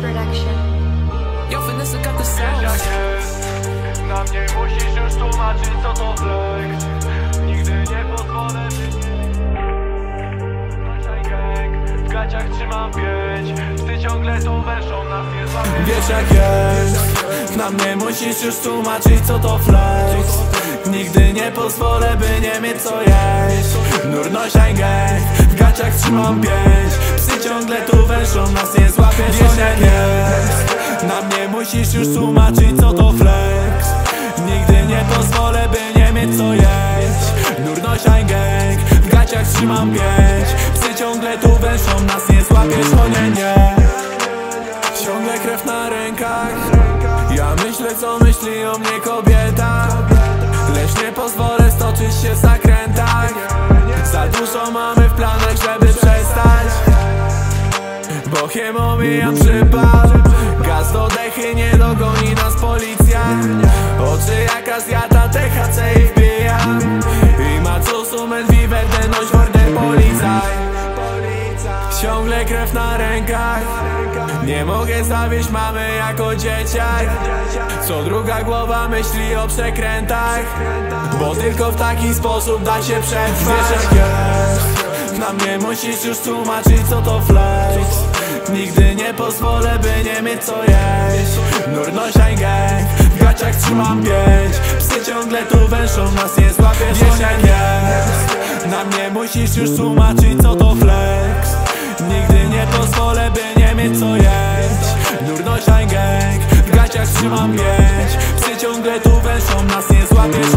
production. Yo, Vanessa got the sounds. Na mnie musisz już tłumaczyć, co to flex. Nigdy nie pozwolę być. W gaciach trzymam pięć. Ty ciągle tą weszą nas nie. Wiesz jak jest. Na mnie musisz już tłumaczyć, co to flex. Nigdy nie pozwolę, by nie mieć co jeść Nurno gang, w gaciach trzymam pięć ciągle tu węszą Nas nie złapiesz Wiesz jak jest Na mnie musisz już tłumaczyć co to flex. Nigdy nie pozwolę by nie mieć co jeść. Nurnosia gang W gaciach trzymam pięć. Psy ciągle tu węszą Nas nie złapiesz O nie nie. Ciągle krew na rękach. Ja myślę co myśli o mnie kobieta. Lecz nie pozwolę stoczyć się w zakrętach. Za dużo mamy w planach, żeby przestać Bo chemomija przypał Gaz do dechy, nie dogoni nas policja. Oczy jaka zjada THC i wbijam I ma co sumen viverde, noś wordę policaj. Ciągle krew na rękach. Nie mogę zawieść mamy jako dzieciak. Co druga głowa myśli o przekrętach. Bo tylko w taki sposób da się przetrwać. Wiesz jak jest. Na mnie musisz już tłumaczyć co to flex Nigdy nie pozwolę by nie mieć co jeść. Nurnosia gang. W gaciach trzymam pięć. Psy ciągle tu węszą nas nie złapiesz jak jest. Na mnie musisz już tłumaczyć co to flex. Nigdy nie pozwolę by nie mieć co jeść. Nurnosia gang. W gaciach trzymam pięć. Psy ciągle tu węszą nas nie złapiesz